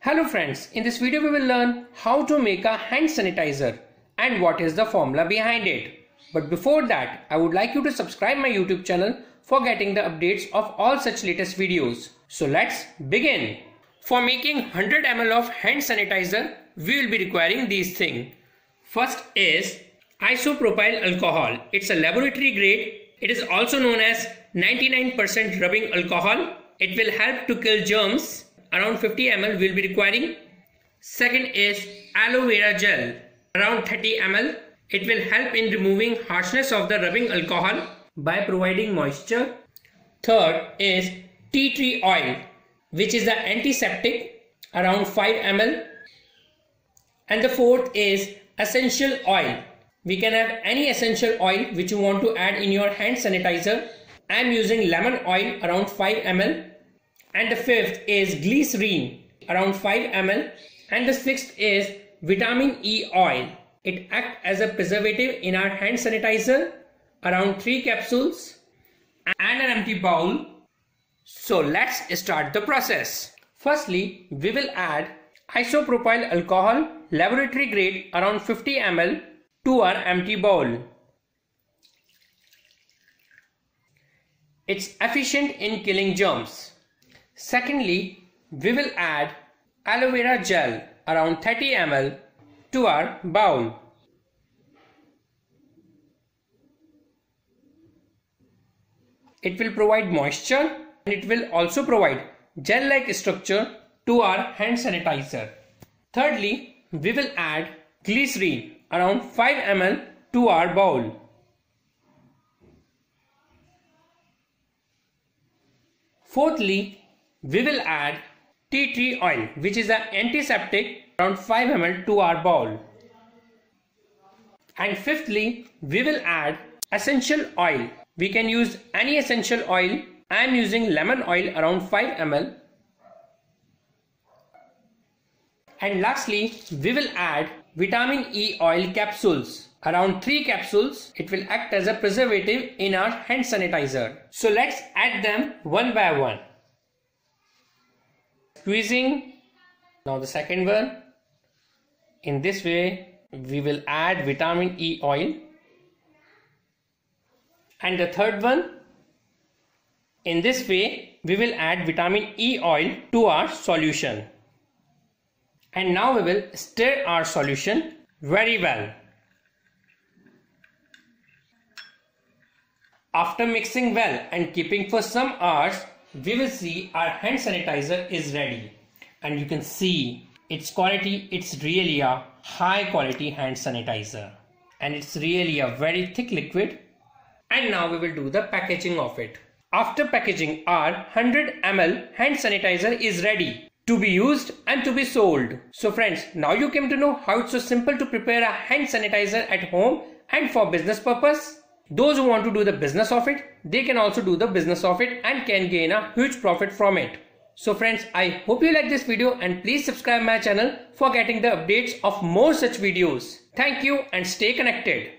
Hello friends, in this video we will learn how to make a hand sanitizer and what is the formula behind it. But before that, I would like you to subscribe my YouTube channel for getting the updates of all such latest videos. So let's begin. For making 100 ml of hand sanitizer, we will be requiring these things. First is isopropyl alcohol. It's a laboratory grade. It is also known as 99% rubbing alcohol. It will help to kill germs. Around 50 ml will be requiring. Second is aloe vera gel. Around 30 ml. It will help in removing harshness of the rubbing alcohol by providing moisture. Third is tea tree oil which is the antiseptic around 5 ml. And the fourth is essential oil. We can have any essential oil which you want to add in your hand sanitizer. I am using lemon oil around 5 ml. And the fifth is glycerine around 5 ml. And the sixth is vitamin E oil. It acts as a preservative in our hand sanitizer around 3 capsules and an empty bowl. So let's start the process. Firstly, we will add isopropyl alcohol laboratory grade around 50 ml to our empty bowl. It's efficient in killing germs. Secondly, we will add aloe vera gel around 30 ml to our bowl. It will provide moisture and it will also provide gel-like structure to our hand sanitizer. Thirdly, we will add glycerine around 5 ml to our bowl. Fourthly, we will add tea tree oil which is an antiseptic around 5 ml to our bowl. And fifthly, we will add essential oil. We can use any essential oil. I am using lemon oil around 5 ml. And lastly, we will add vitamin E oil capsules. Around 3 capsules, it will act as a preservative in our hand sanitizer. So let's add them one by one. Squeezing. Now the second one. In this way, we will add vitamin E oil. And the third one. In this way, we will add vitamin E oil to our solution. And now we will stir our solution very well. After mixing well and keeping for some hours, we will see our hand sanitizer is ready. And you can see its quality, it's really a high quality hand sanitizer. And it's really a very thick liquid. And now we will do the packaging of it. After packaging, our 100 ml hand sanitizer is ready to be used and to be sold. So friends, now you came to know how it's so simple to prepare a hand sanitizer at home and for business purpose. Those who want to do the business of it, they can also do the business of it and can gain a huge profit from it. So friends, I hope you like this video and please subscribe my channel for getting the updates of more such videos. Thank you and stay connected.